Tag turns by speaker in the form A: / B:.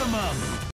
A: maximum!